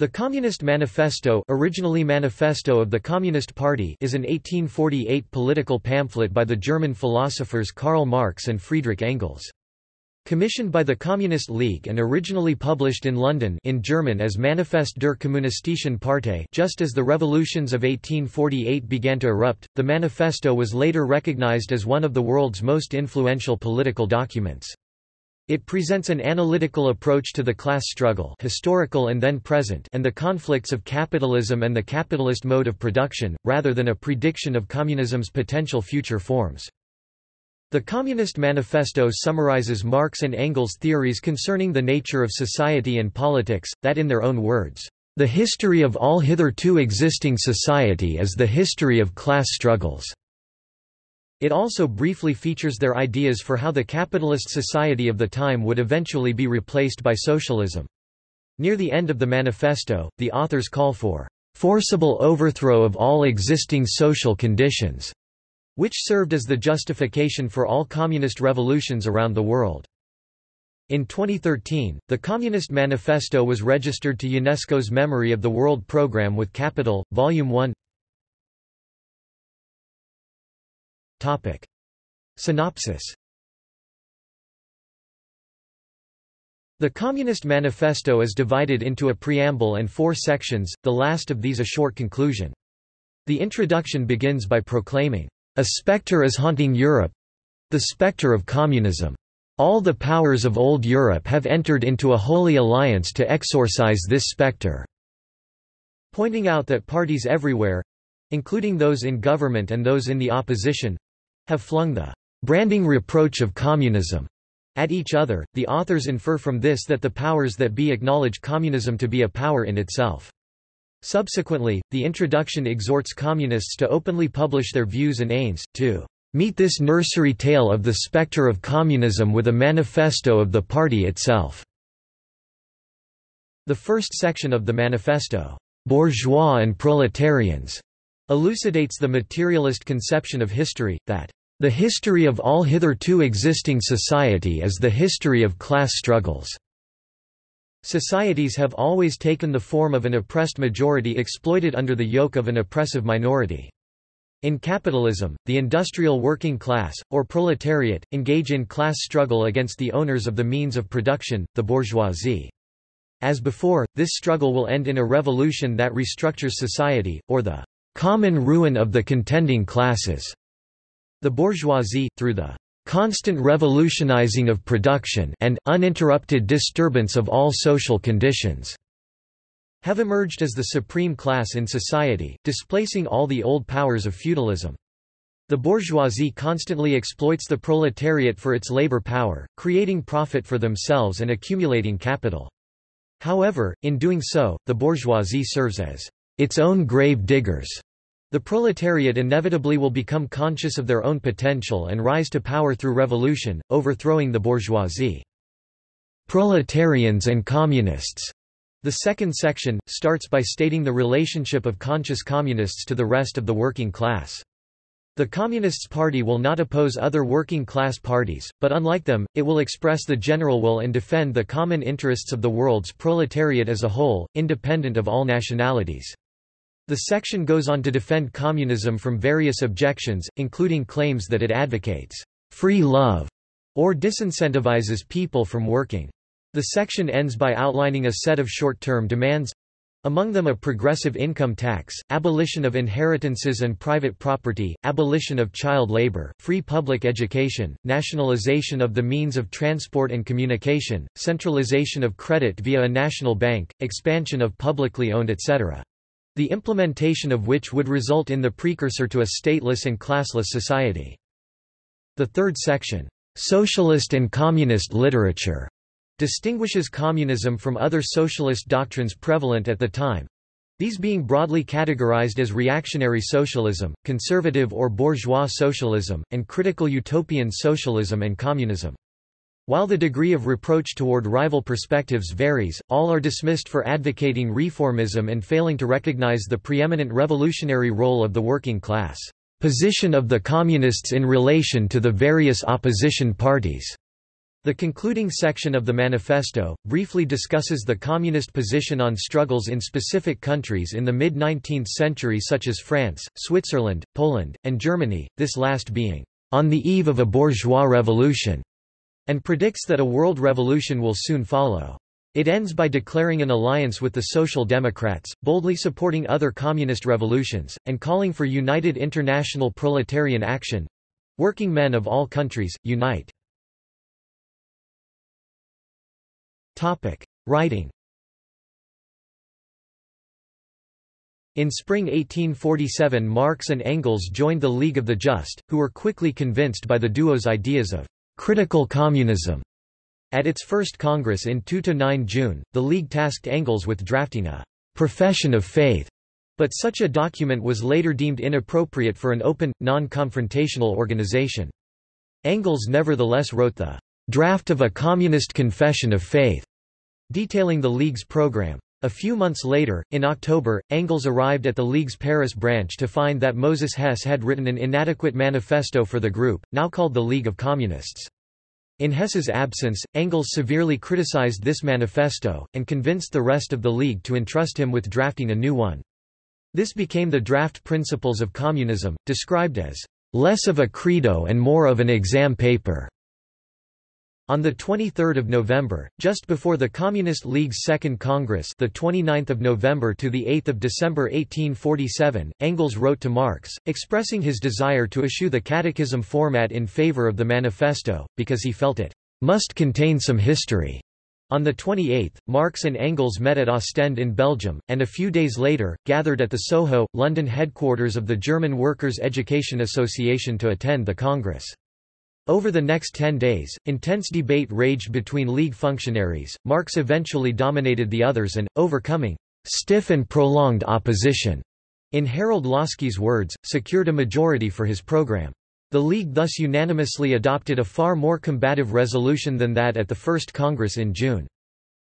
The Communist Manifesto originally Manifesto of the Communist Party is an 1848 political pamphlet by the German philosophers Karl Marx and Friedrich Engels. Commissioned by the Communist League and originally published in London in German as Manifest der Kommunistischen Partei just as the revolutions of 1848 began to erupt, the manifesto was later recognized as one of the world's most influential political documents. It presents an analytical approach to the class struggle historical and then present and the conflicts of capitalism and the capitalist mode of production, rather than a prediction of communism's potential future forms. The Communist Manifesto summarizes Marx and Engels' theories concerning the nature of society and politics, that in their own words, "...the history of all hitherto existing society is the history of class struggles." It also briefly features their ideas for how the capitalist society of the time would eventually be replaced by socialism. Near the end of the manifesto, the authors call for forcible overthrow of all existing social conditions, which served as the justification for all communist revolutions around the world. In 2013, the Communist Manifesto was registered to UNESCO's Memory of the World Programme with Capital, Volume 1 Topic. Synopsis The Communist Manifesto is divided into a preamble and four sections, the last of these a short conclusion. The introduction begins by proclaiming, "...a spectre is haunting Europe—the spectre of communism. All the powers of old Europe have entered into a holy alliance to exorcise this spectre." Pointing out that parties everywhere—including those in government and those in the opposition, have flung the branding reproach of communism at each other. The authors infer from this that the powers that be acknowledge communism to be a power in itself. Subsequently, the introduction exhorts communists to openly publish their views and aims, to meet this nursery tale of the spectre of communism with a manifesto of the party itself. The first section of the manifesto, Bourgeois and Proletarians, elucidates the materialist conception of history, that the history of all hitherto existing society is the history of class struggles. Societies have always taken the form of an oppressed majority exploited under the yoke of an oppressive minority. In capitalism, the industrial working class, or proletariat, engage in class struggle against the owners of the means of production, the bourgeoisie. As before, this struggle will end in a revolution that restructures society, or the common ruin of the contending classes. The bourgeoisie, through the constant revolutionizing of production and uninterrupted disturbance of all social conditions, have emerged as the supreme class in society, displacing all the old powers of feudalism. The bourgeoisie constantly exploits the proletariat for its labor power, creating profit for themselves and accumulating capital. However, in doing so, the bourgeoisie serves as its own grave diggers. The proletariat inevitably will become conscious of their own potential and rise to power through revolution, overthrowing the bourgeoisie. Proletarians and communists. The second section, starts by stating the relationship of conscious communists to the rest of the working class. The Communists Party will not oppose other working class parties, but unlike them, it will express the general will and defend the common interests of the world's proletariat as a whole, independent of all nationalities. The section goes on to defend communism from various objections, including claims that it advocates free love or disincentivizes people from working. The section ends by outlining a set of short-term demands among them a progressive income tax, abolition of inheritances and private property, abolition of child labor, free public education, nationalization of the means of transport and communication, centralization of credit via a national bank, expansion of publicly owned etc the implementation of which would result in the precursor to a stateless and classless society. The third section, Socialist and Communist Literature, distinguishes communism from other socialist doctrines prevalent at the time, these being broadly categorized as reactionary socialism, conservative or bourgeois socialism, and critical utopian socialism and communism. While the degree of reproach toward rival perspectives varies, all are dismissed for advocating reformism and failing to recognize the preeminent revolutionary role of the working class position of the Communists in relation to the various opposition parties. The concluding section of the manifesto, briefly discusses the communist position on struggles in specific countries in the mid-19th century such as France, Switzerland, Poland, and Germany, this last being, "...on the eve of a bourgeois revolution", and predicts that a world revolution will soon follow. It ends by declaring an alliance with the Social Democrats, boldly supporting other communist revolutions, and calling for united international proletarian action. Working men of all countries, unite. Topic. Writing In spring 1847 Marx and Engels joined the League of the Just, who were quickly convinced by the duo's ideas of critical communism. At its first Congress in 2–9 June, the League tasked Engels with drafting a «profession of faith», but such a document was later deemed inappropriate for an open, non-confrontational organization. Engels nevertheless wrote the draft of a communist confession of faith, detailing the League's program. A few months later, in October, Engels arrived at the League's Paris branch to find that Moses Hess had written an inadequate manifesto for the group, now called the League of Communists. In Hess's absence, Engels severely criticized this manifesto, and convinced the rest of the League to entrust him with drafting a new one. This became the Draft Principles of Communism, described as less of a credo and more of an exam paper. On 23 November, just before the Communist League's Second Congress the 29th of November to the 8th of December 1847, Engels wrote to Marx, expressing his desire to eschew the catechism format in favor of the manifesto, because he felt it must contain some history. On the 28th, Marx and Engels met at Ostend in Belgium, and a few days later, gathered at the Soho, London headquarters of the German Workers' Education Association to attend the Congress. Over the next ten days, intense debate raged between League functionaries. Marx eventually dominated the others and, overcoming stiff and prolonged opposition, in Harold Laski's words, secured a majority for his program. The League thus unanimously adopted a far more combative resolution than that at the First Congress in June.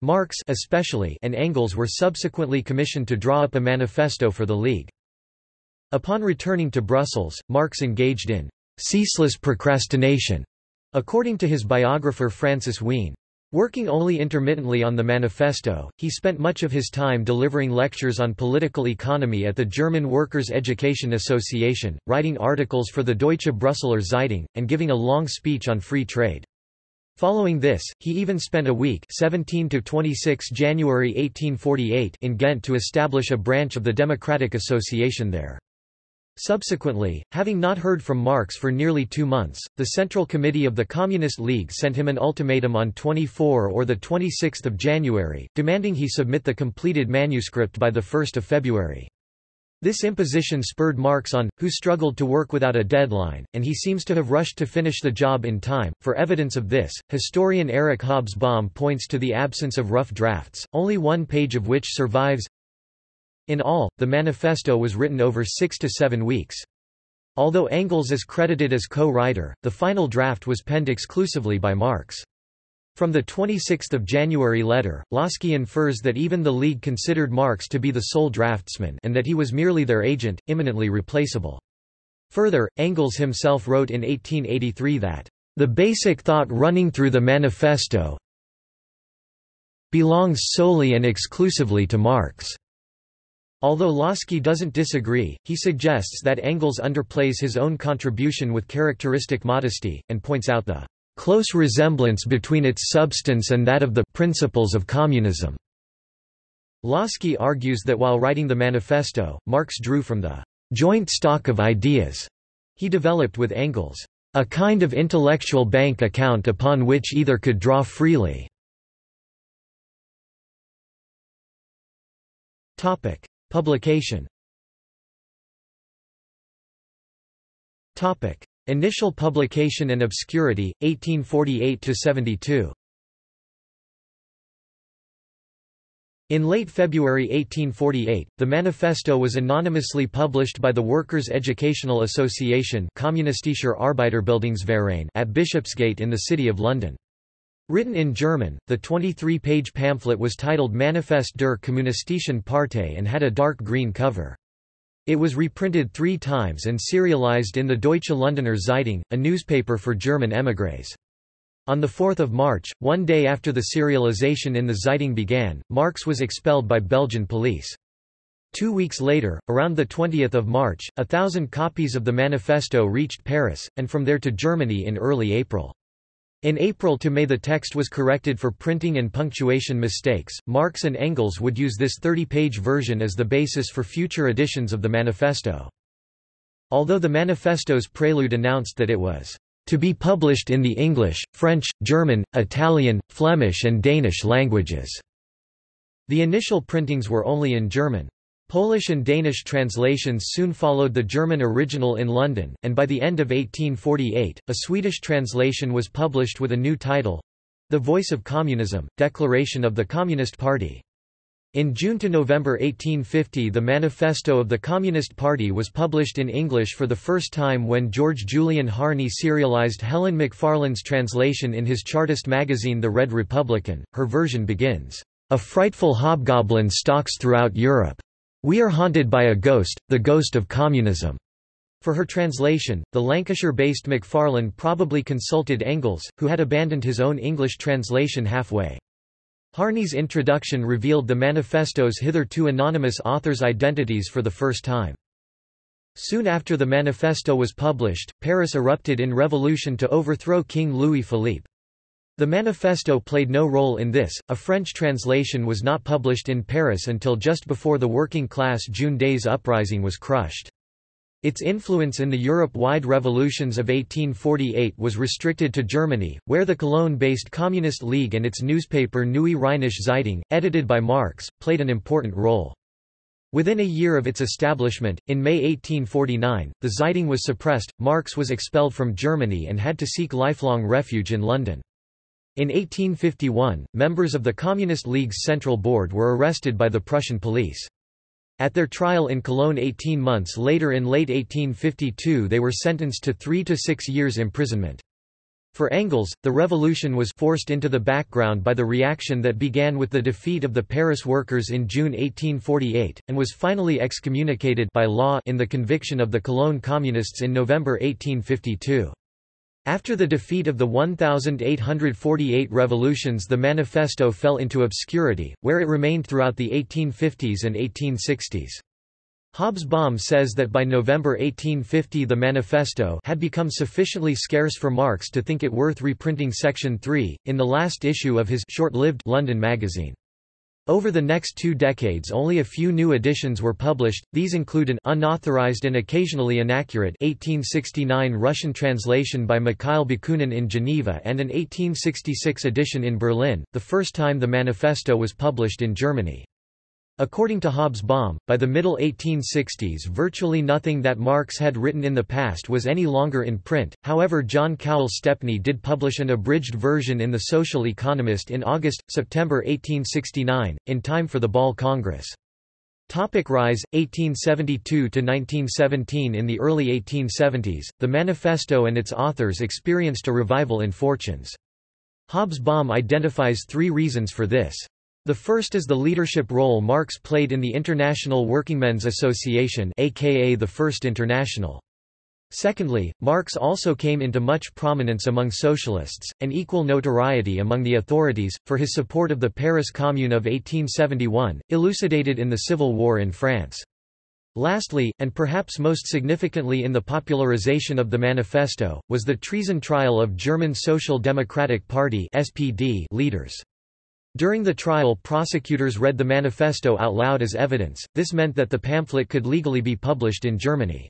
Marx especially and Engels were subsequently commissioned to draw up a manifesto for the League. Upon returning to Brussels, Marx engaged in ceaseless procrastination, according to his biographer Francis Wheen. Working only intermittently on the manifesto, he spent much of his time delivering lectures on political economy at the German Workers' Education Association, writing articles for the Deutsche Brüsseler Zeitung, and giving a long speech on free trade. Following this, he even spent a week 17 to 26 January 1848 in Ghent to establish a branch of the Democratic Association there. Subsequently, having not heard from Marx for nearly two months, the Central Committee of the Communist League sent him an ultimatum on 24 or 26 January, demanding he submit the completed manuscript by 1 February. This imposition spurred Marx on, who struggled to work without a deadline, and he seems to have rushed to finish the job in time. For evidence of this, historian Eric Hobsbawm points to the absence of rough drafts, only one page of which survives. In all, the manifesto was written over six to seven weeks. Although Engels is credited as co-writer, the final draft was penned exclusively by Marx. From the 26 January letter, Laski infers that even the League considered Marx to be the sole draftsman and that he was merely their agent, imminently replaceable. Further, Engels himself wrote in 1883 that, "...the basic thought running through the manifesto belongs solely and exclusively to Marx." Although Laski doesn't disagree, he suggests that Engels underplays his own contribution with characteristic modesty, and points out the close resemblance between its substance and that of the principles of communism. Laski argues that while writing the manifesto, Marx drew from the joint stock of ideas he developed with Engels, a kind of intellectual bank account upon which either could draw freely. Topic: Publication. Topic: Initial publication and obscurity 1848–72 In late February 1848, the manifesto was anonymously published by the Workers' Educational Association at Bishopsgate in the City of London. Written in German, the 23-page pamphlet was titled Manifest der Kommunistischen Partei and had a dark green cover. It was reprinted three times and serialized in the Deutsche Londoner Zeitung, a newspaper for German émigrés. On 4 March, one day after the serialization in the Zeitung began, Marx was expelled by Belgian police. Two weeks later, around 20 March, a thousand copies of the manifesto reached Paris, and from there to Germany in early April. In April to May the text was corrected for printing and punctuation mistakes. Marx and Engels would use this 30-page version as the basis for future editions of the manifesto. Although the manifesto's prelude announced that it was to be published in the English, French, German, Italian, Flemish and Danish languages. The initial printings were only in German. Polish and Danish translations soon followed the German original in London, and by the end of 1848, a Swedish translation was published with a new title—The Voice of Communism, Declaration of the Communist Party. In June to November 1850 the Manifesto of the Communist Party was published in English for the first time when George Julian Harney serialized Helen Macfarlane's translation in his Chartist magazine The Red Republican. Her version begins, "...a frightful hobgoblin stalks throughout Europe. We are haunted by a ghost, the ghost of communism." For her translation, the Lancashire-based Macfarlane probably consulted Engels, who had abandoned his own English translation halfway. Harney's introduction revealed the manifesto's hitherto anonymous authors' identities for the first time. Soon after the manifesto was published, Paris erupted in revolution to overthrow King Louis Philippe. The manifesto played no role in this, a French translation was not published in Paris until just before the working-class June Days uprising was crushed. Its influence in the Europe-wide revolutions of 1848 was restricted to Germany, where the Cologne-based Communist League and its newspaper Neue Rheinische Zeitung, edited by Marx, played an important role. Within a year of its establishment, in May 1849, the Zeitung was suppressed, Marx was expelled from Germany and had to seek lifelong refuge in London. In 1851, members of the Communist League's Central Board were arrested by the Prussian police. At their trial in Cologne 18 months later in late 1852 they were sentenced to three to six years imprisonment. For Engels, the revolution was forced into the background by the reaction that began with the defeat of the Paris workers in June 1848, and was finally excommunicated by law in the conviction of the Cologne Communists in November 1852. After the defeat of the 1848 revolutions the manifesto fell into obscurity, where it remained throughout the 1850s and 1860s. Hobsbawm says that by November 1850 the manifesto had become sufficiently scarce for Marx to think it worth reprinting Section 3, in the last issue of his short-lived London magazine. Over the next two decades only a few new editions were published, these include an unauthorized and occasionally inaccurate 1869 Russian translation by Mikhail Bakunin in Geneva and an 1866 edition in Berlin, the first time the manifesto was published in Germany. According to Hobsbawm, by the middle 1860s virtually nothing that Marx had written in the past was any longer in print, however John Cowell Stepney did publish an abridged version in The Social Economist in August-September 1869, in time for the Basle Congress. Topic rise, 1872 to 1917 In the early 1870s, the manifesto and its authors experienced a revival in fortunes. Hobsbawm identifies three reasons for this. The first is the leadership role Marx played in the International Workingmen's Association aka the First International. Secondly, Marx also came into much prominence among socialists, and equal notoriety among the authorities, for his support of the Paris Commune of 1871, elucidated in the Civil War in France. Lastly, and perhaps most significantly in the popularization of the manifesto, was the treason trial of German Social Democratic Party leaders. During the trial prosecutors read the manifesto out loud as evidence, this meant that the pamphlet could legally be published in Germany.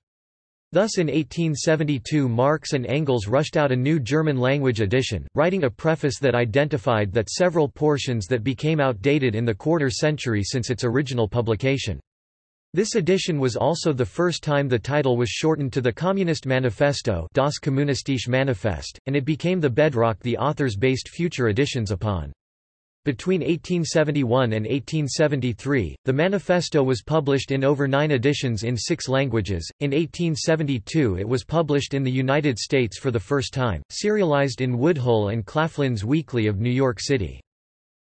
Thus in 1872 Marx and Engels rushed out a new German-language edition, writing a preface that identified that several portions that became outdated in the quarter century since its original publication. This edition was also the first time the title was shortened to the Communist Manifesto Das Kommunistische Manifest, and it became the bedrock the authors based future editions upon. Between 1871 and 1873, the manifesto was published in over nine editions in six languages. In 1872, it was published in the United States for the first time, serialized in Woodhull and Claflin's Weekly of New York City.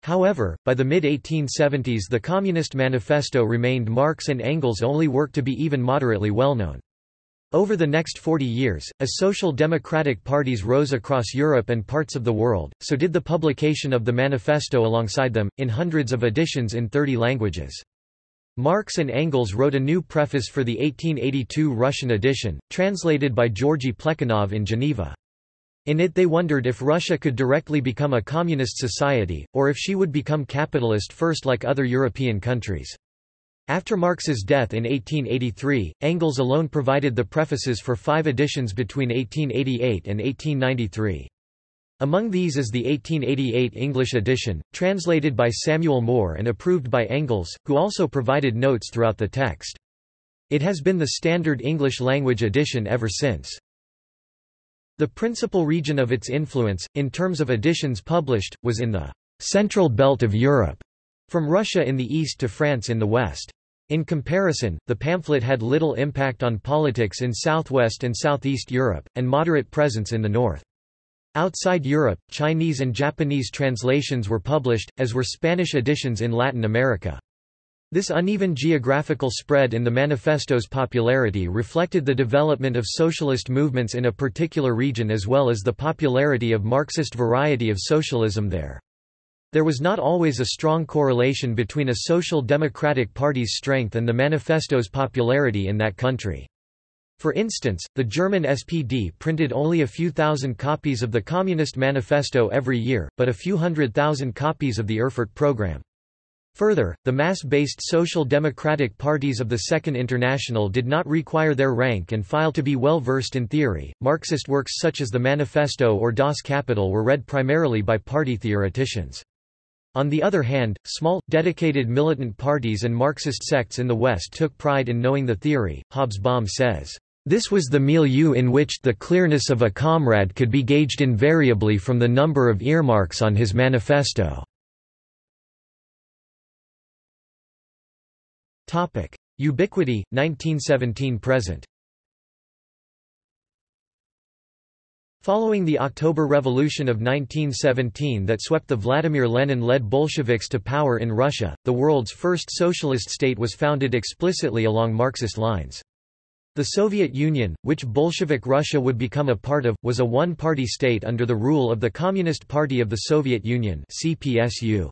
However, by the mid-1870s the Communist Manifesto remained Marx and Engels' only work to be even moderately well known. Over the next 40 years, as social democratic parties rose across Europe and parts of the world, so did the publication of the manifesto alongside them, in hundreds of editions in 30 languages. Marx and Engels wrote a new preface for the 1882 Russian edition, translated by Georgy Plekhanov in Geneva. In it they wondered if Russia could directly become a communist society, or if she would become capitalist first like other European countries. After Marx's death in 1883, Engels alone provided the prefaces for five editions between 1888 and 1893. Among these is the 1888 English edition, translated by Samuel Moore and approved by Engels, who also provided notes throughout the text. It has been the standard English language edition ever since. The principal region of its influence, in terms of editions published, was in the central belt of Europe, from Russia in the east to France in the west. In comparison, the pamphlet had little impact on politics in southwest and southeast Europe, and moderate presence in the north. Outside Europe, Chinese and Japanese translations were published, as were Spanish editions in Latin America. This uneven geographical spread in the manifesto's popularity reflected the development of socialist movements in a particular region as well as the popularity of Marxist variety of socialism there. There was not always a strong correlation between a social democratic party's strength and the manifesto's popularity in that country. For instance, the German SPD printed only a few thousand copies of the Communist Manifesto every year, but a few hundred thousand copies of the Erfurt program. Further, the mass-based social democratic parties of the Second International did not require their rank and file to be well versed in theory. Marxist works such as the Manifesto or Das Kapital were read primarily by party theoreticians. On the other hand, small, dedicated militant parties and Marxist sects in the West took pride in knowing the theory. Hobsbawm says, This was the milieu in which the clearness of a comrade could be gauged invariably from the number of earmarks on his manifesto. Ubiquity, 1917–present Following the October Revolution of 1917 that swept the Vladimir Lenin-led Bolsheviks to power in Russia, the world's first socialist state was founded explicitly along Marxist lines. The Soviet Union, which Bolshevik Russia would become a part of, was a one-party state under the rule of the Communist Party of the Soviet Union CPSU.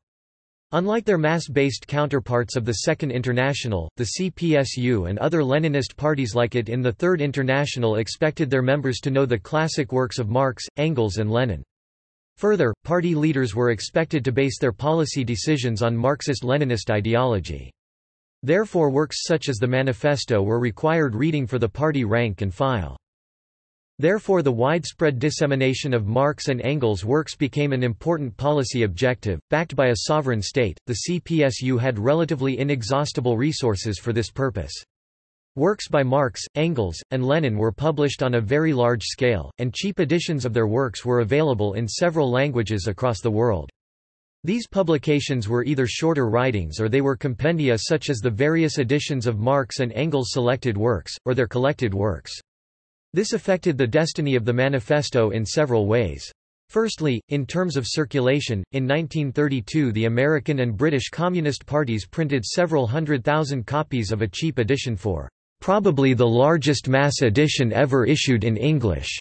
Unlike their mass-based counterparts of the Second International, the CPSU and other Leninist parties like it in the Third International expected their members to know the classic works of Marx, Engels and Lenin. Further, party leaders were expected to base their policy decisions on Marxist-Leninist ideology. Therefore works such as the Manifesto were required reading for the party rank and file. Therefore the widespread dissemination of Marx and Engels' works became an important policy objective. Backed by a sovereign state, the CPSU had relatively inexhaustible resources for this purpose. Works by Marx, Engels, and Lenin were published on a very large scale, and cheap editions of their works were available in several languages across the world. These publications were either shorter writings or they were compendia such as the various editions of Marx and Engels' selected works, or their collected works. This affected the destiny of the manifesto in several ways. Firstly, in terms of circulation, in 1932 the American and British Communist parties printed several hundred thousand copies of a cheap edition for probably the largest mass edition ever issued in English.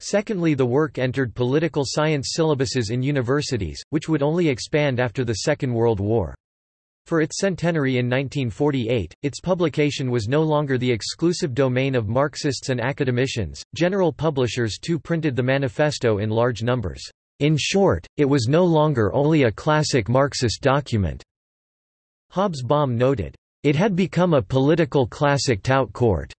Secondly the work entered political science syllabuses in universities, which would only expand after the Second World War. For its centenary in 1948, its publication was no longer the exclusive domain of Marxists and academicians, general publishers too printed the manifesto in large numbers. In short, it was no longer only a classic Marxist document. Hobsbawm noted, it had become a political classic tout court.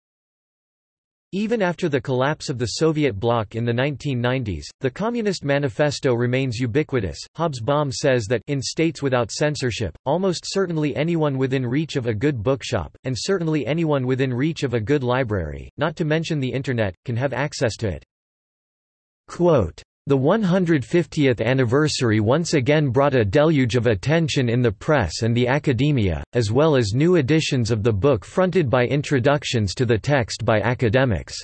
Even after the collapse of the Soviet bloc in the 1990s, the Communist Manifesto remains ubiquitous. Hobsbawm says that in states without censorship, almost certainly anyone within reach of a good bookshop, and certainly anyone within reach of a good library, not to mention the Internet, can have access to it. Quote, the 150th anniversary once again brought a deluge of attention in the press and the academia, as well as new editions of the book fronted by introductions to the text by academics.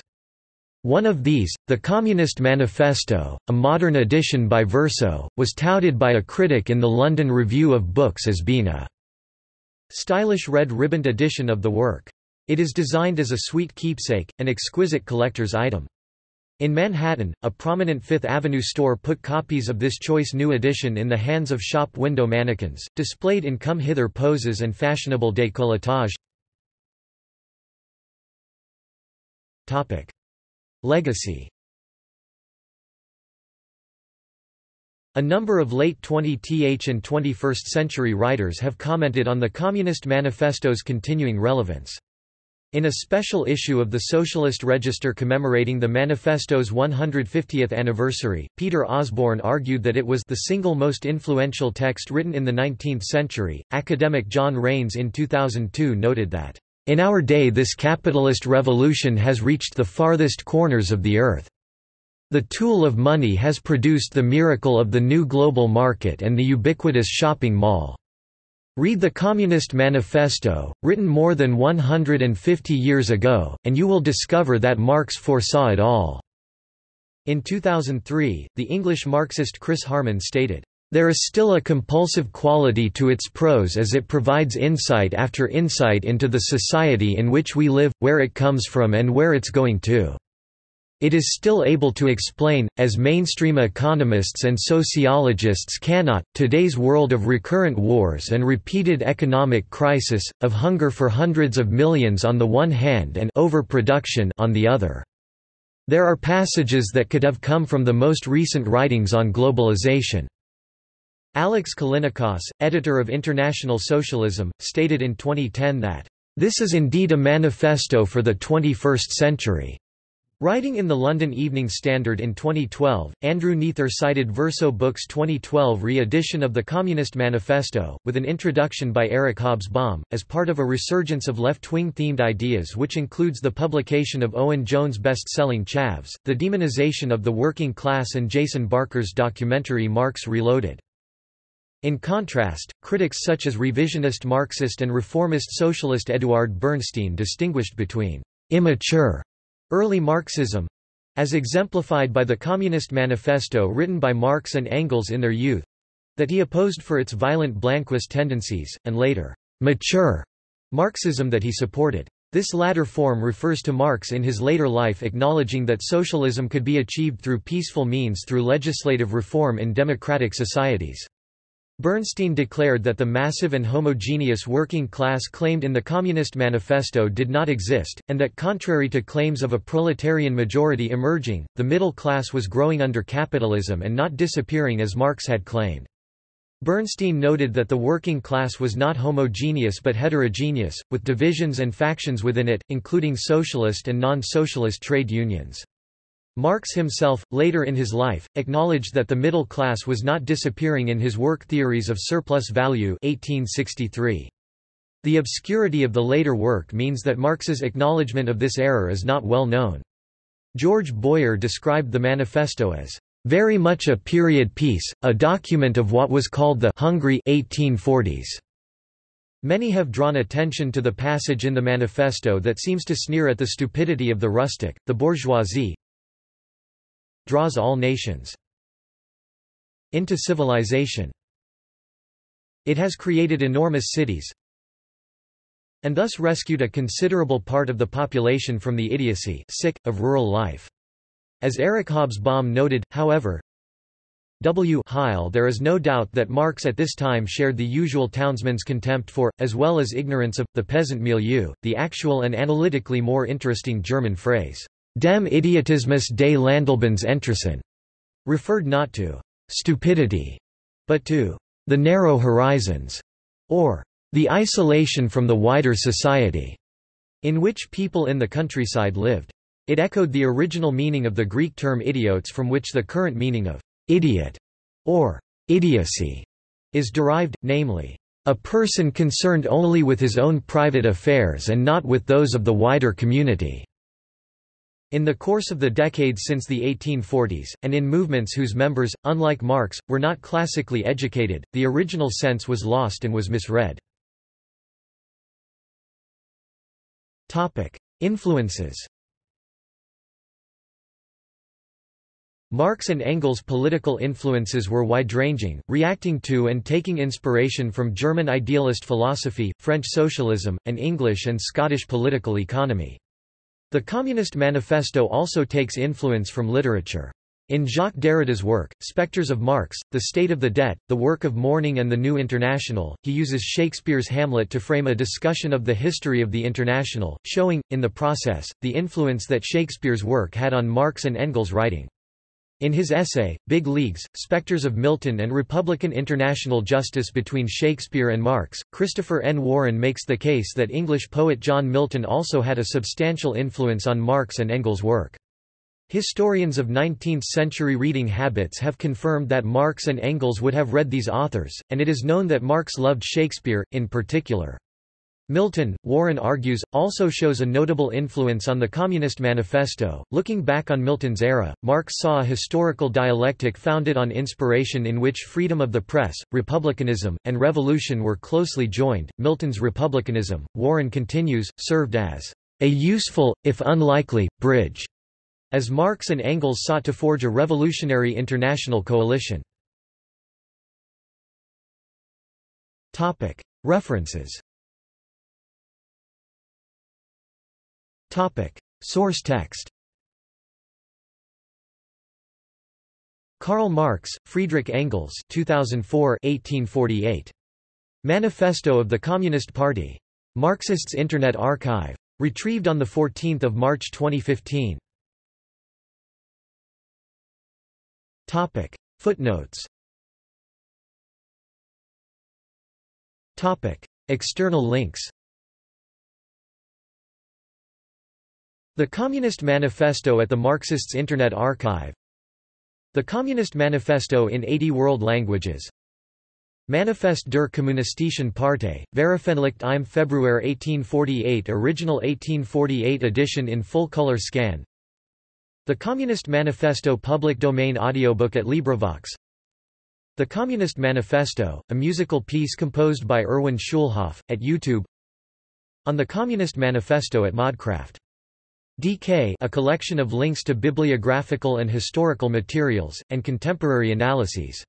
One of these, the Communist Manifesto, a modern edition by Verso, was touted by a critic in the London Review of Books as being a stylish red ribboned edition of the work. It is designed as a sweet keepsake, an exquisite collector's item. In Manhattan, a prominent Fifth Avenue store put copies of this choice new edition in the hands of shop window mannequins, displayed in come-hither poses and fashionable décolletage. Legacy A number of late 20th and 21st century writers have commented on the Communist Manifesto's continuing relevance. In a special issue of the Socialist Register commemorating the manifesto's 150th anniversary, Peter Osborne argued that it was the single most influential text written in the 19th century. Academic John Raines in 2002 noted that, In our day this capitalist revolution has reached the farthest corners of the earth. The tool of money has produced the miracle of the new global market and the ubiquitous shopping mall. Read the Communist Manifesto, written more than 150 years ago, and you will discover that Marx foresaw it all." In 2003, the English Marxist Chris Harman stated, "...there is still a compulsive quality to its prose as it provides insight after insight into the society in which we live, where it comes from and where it's going to." It is still able to explain, as mainstream economists and sociologists cannot, today's world of recurrent wars and repeated economic crisis, of hunger for hundreds of millions on the one hand and overproduction on the other. There are passages that could have come from the most recent writings on globalization. Alex Callinicos, editor of International Socialism, stated in 2010 that, "...this is indeed a manifesto for the 21st century." Writing in the London Evening Standard in 2012, Andrew Neather cited Verso Books' 2012 re-edition of the Communist Manifesto, with an introduction by Eric Hobsbawm, as part of a resurgence of left-wing themed ideas which includes the publication of Owen Jones' best-selling Chavs, the demonization of the working class and Jason Barker's documentary Marx Reloaded. In contrast, critics such as revisionist Marxist and reformist socialist Eduard Bernstein distinguished between immature Early Marxism as exemplified by the Communist Manifesto written by Marx and Engels in their youth that he opposed for its violent Blanquist tendencies, and later, mature Marxism that he supported. This latter form refers to Marx in his later life acknowledging that socialism could be achieved through peaceful means through legislative reform in democratic societies. Bernstein declared that the massive and homogeneous working class claimed in the Communist Manifesto did not exist, and that contrary to claims of a proletarian majority emerging, the middle class was growing under capitalism and not disappearing as Marx had claimed. Bernstein noted that the working class was not homogeneous but heterogeneous, with divisions and factions within it, including socialist and non-socialist trade unions. Marx himself, later in his life, acknowledged that the middle class was not disappearing in his work Theories of Surplus Value 1863. The obscurity of the later work means that Marx's acknowledgement of this error is not well known. George Boyer described the manifesto as very much a period piece, a document of what was called the hungry 1840s. Many have drawn attention to the passage in the manifesto that seems to sneer at the stupidity of the rustic, the bourgeoisie, draws all nations into civilization. It has created enormous cities and thus rescued a considerable part of the population from the idiocy sic, of rural life. As Eric Hobsbawm noted, however, W. Heil there is no doubt that Marx at this time shared the usual townsman's contempt for, as well as ignorance of, the peasant milieu, the actual and analytically more interesting German phrase, Dem Idiotismus des Landlebens Entrissen, referred not to stupidity, but to the narrow horizons, or the isolation from the wider society, in which people in the countryside lived. It echoed the original meaning of the Greek term idiotes from which the current meaning of idiot or idiocy is derived, namely, a person concerned only with his own private affairs and not with those of the wider community. In the course of the decades since the 1840s, and in movements whose members, unlike Marx, were not classically educated, the original sense was lost and was misread. Influences Marx and Engels' political influences were wide-ranging, reacting to and taking inspiration from German idealist philosophy, French socialism, and English and Scottish political economy. The Communist Manifesto also takes influence from literature. In Jacques Derrida's work, Spectres of Marx, The State of the Debt, The Work of Mourning and the New International, he uses Shakespeare's Hamlet to frame a discussion of the history of the International, showing, in the process, the influence that Shakespeare's work had on Marx and Engels' writing. In his essay, Big Leagues, Spectres of Milton and Republican International Justice Between Shakespeare and Marx, Christopher N. Warren makes the case that English poet John Milton also had a substantial influence on Marx and Engels' work. Historians of 19th-century reading habits have confirmed that Marx and Engels would have read these authors, and it is known that Marx loved Shakespeare, in particular. Milton, Warren argues, also shows a notable influence on the Communist Manifesto. Looking back on Milton's era, Marx saw a historical dialectic founded on inspiration in which freedom of the press, republicanism, and revolution were closely joined. Milton's republicanism, Warren continues, served as a useful, if unlikely, bridge, as Marx and Engels sought to forge a revolutionary international coalition. References Topic. Source text Karl Marx, Friedrich Engels 2004 1848. Manifesto of the Communist Party. Marxists Internet Archive. Retrieved on 14 March 2015. Topic. Footnotes Topic. External links The Communist Manifesto at the Marxists Internet Archive. The Communist Manifesto in 80 world languages. Manifest der Kommunistischen Partei, Veröffentlicht im Februar 1848 Original 1848 edition in full-color scan. The Communist Manifesto public domain audiobook at LibriVox. The Communist Manifesto, a musical piece composed by Erwin Schulhoff, at YouTube. On the Communist Manifesto at Modkraft DK a collection of links to bibliographical and historical materials, and contemporary analyses.